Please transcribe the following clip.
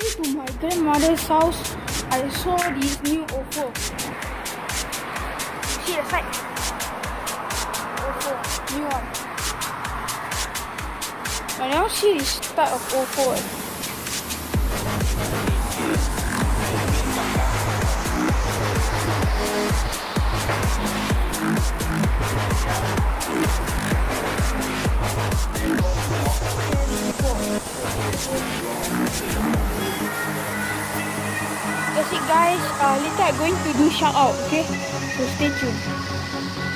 to my grandmother's house, I saw this new ofo. See the side. Ofo, new one. I never see this type of ofo. that's it guys. Uh, later I'm going to do shout out okay? So stay tuned.